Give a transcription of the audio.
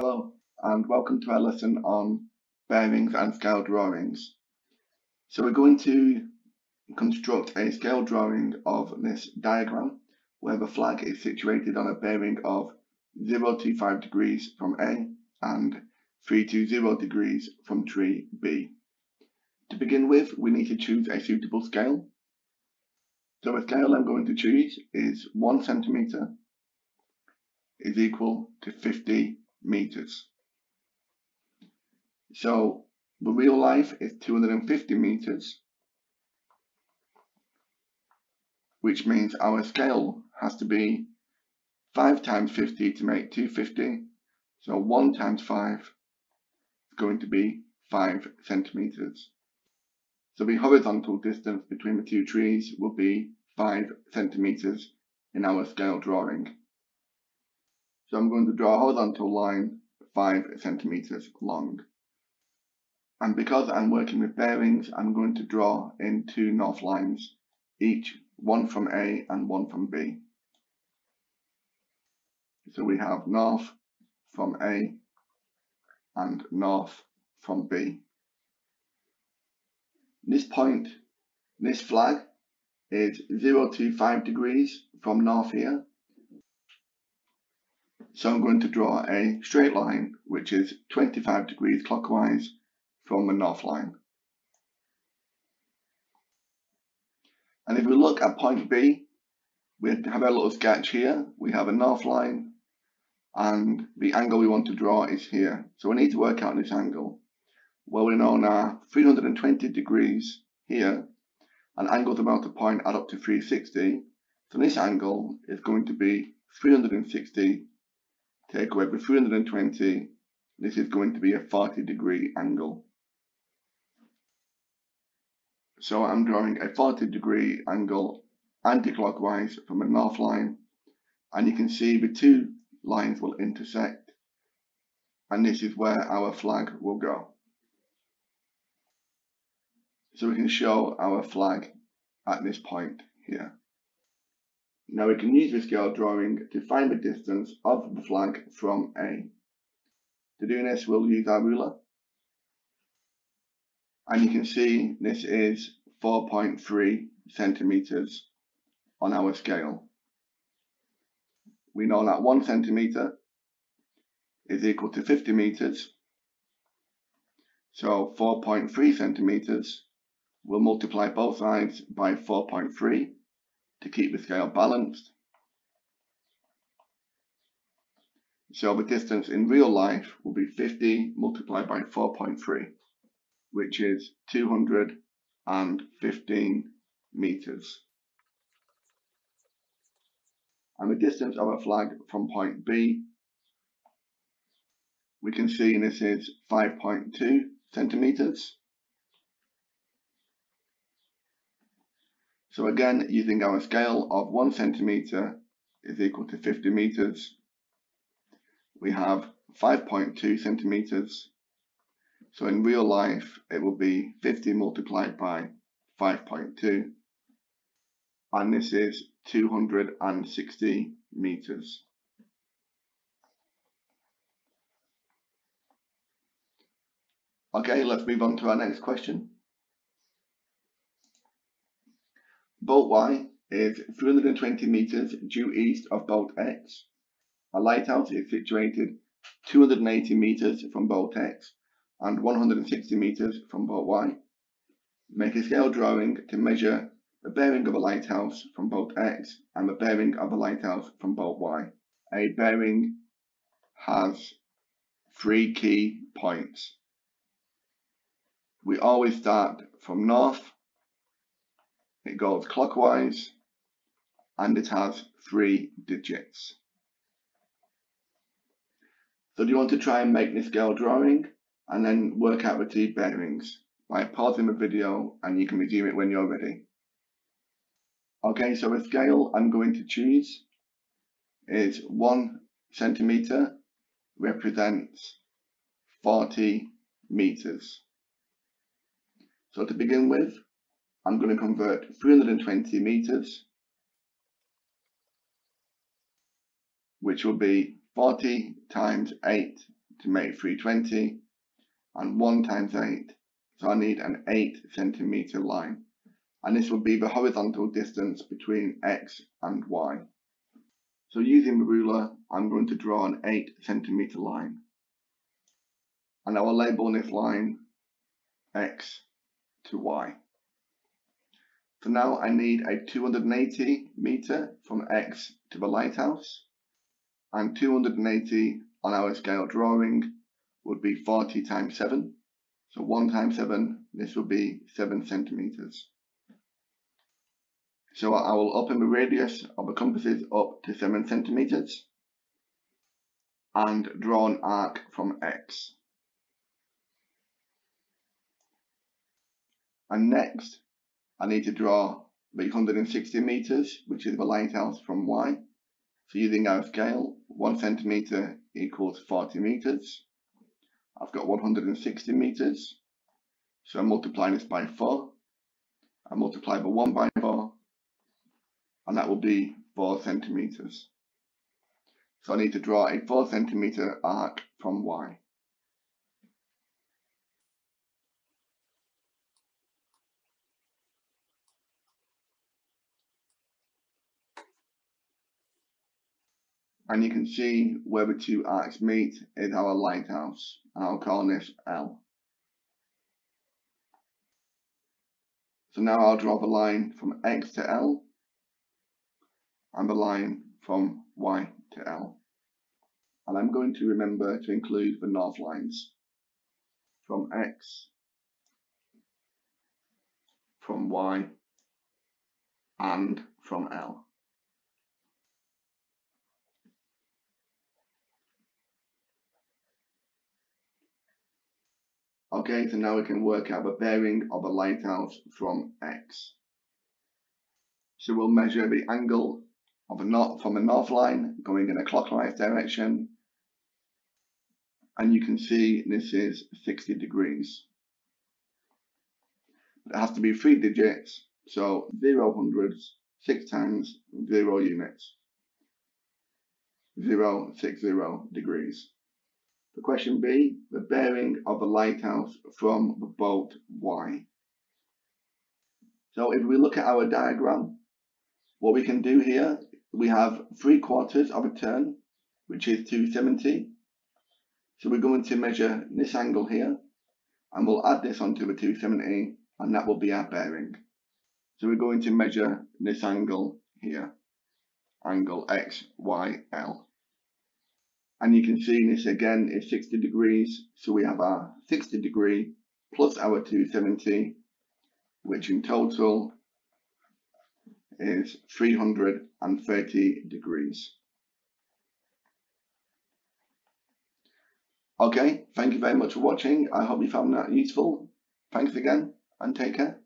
Hello and welcome to our lesson on bearings and scale drawings. So we're going to construct a scale drawing of this diagram where the flag is situated on a bearing of 025 degrees from A and 320 degrees from tree B. To begin with we need to choose a suitable scale. So the scale I'm going to choose is 1 centimetre is equal to 50 meters. So the real life is 250 meters, which means our scale has to be 5 times 50 to make 250. So 1 times 5 is going to be 5 centimeters. So the horizontal distance between the two trees will be 5 centimeters in our scale drawing. So I'm going to draw a horizontal line 5 centimeters long. And because I'm working with bearings, I'm going to draw in two north lines, each one from A and one from B. So we have north from A and north from B. This point, this flag is 0 to 5 degrees from north here so I'm going to draw a straight line which is 25 degrees clockwise from the north line. And if we look at point B, we have a little sketch here. We have a north line and the angle we want to draw is here. So we need to work out this angle. Well, we know now 320 degrees here and angles about a point add up to 360. So this angle is going to be 360 take away the 320, this is going to be a 40 degree angle. So I'm drawing a 40 degree angle anti-clockwise from a north line and you can see the two lines will intersect and this is where our flag will go. So we can show our flag at this point here. Now we can use the scale drawing to find the distance of the flag from A. To do this we'll use our ruler and you can see this is 4.3 centimeters on our scale. We know that 1 centimeter is equal to 50 meters so 4.3 centimeters we'll multiply both sides by 4.3 to keep the scale balanced. So the distance in real life will be 50 multiplied by 4.3, which is 215 meters. And the distance of a flag from point B, we can see this is 5.2 centimeters. So again, using our scale of 1 centimeter is equal to 50 meters, we have 5.2 centimeters. So in real life, it will be 50 multiplied by 5.2, and this is 260 meters. Okay, let's move on to our next question. Bolt Y is 320 meters due east of Bolt X. A lighthouse is situated 280 meters from Bolt X and 160 meters from Bolt Y. Make a scale drawing to measure the bearing of a lighthouse from Bolt X and the bearing of a lighthouse from Bolt Y. A bearing has three key points. We always start from north it goes clockwise and it has three digits. So do you want to try and make this scale drawing and then work out the T bearings by pausing the video and you can resume it when you're ready. Okay, so the scale I'm going to choose is one centimeter represents 40 meters. So to begin with, I'm going to convert 320 meters, which will be 40 times 8 to make 320 and 1 times 8 so I need an 8 centimeter line and this will be the horizontal distance between x and y. So using the ruler I'm going to draw an 8 centimeter line and I will label this line x to y. So now I need a 280 meter from X to the lighthouse and 280 on our scale drawing would be 40 times 7. So 1 times 7, this will be 7 centimeters. So I will open the radius of the compasses up to 7 centimeters and draw an arc from X. And next I need to draw the 160 meters, which is the lighthouse from Y. So using our scale, one centimeter equals 40 meters. I've got 160 meters. So I multiply this by four. I multiply by one by four, and that will be four centimeters. So I need to draw a four centimeter arc from Y. and you can see where the two arcs meet is our lighthouse and I'll call this L. So now I'll draw the line from X to L and the line from Y to L. And I'm going to remember to include the north lines from X, from Y and from L. Okay, so now we can work out the bearing of a lighthouse from X. So we'll measure the angle of a north, from a north line going in a clockwise direction. And you can see this is 60 degrees. It has to be three digits, so zero hundreds, six times zero units. Zero, six, zero degrees. For question B, the bearing of the lighthouse from the boat Y. So if we look at our diagram, what we can do here, we have three quarters of a turn, which is 270. So we're going to measure this angle here, and we'll add this onto the 270, and that will be our bearing. So we're going to measure this angle here, angle X, Y, L. And you can see this again is 60 degrees. So we have our 60 degree plus our 270, which in total is 330 degrees. Okay, thank you very much for watching. I hope you found that useful. Thanks again and take care.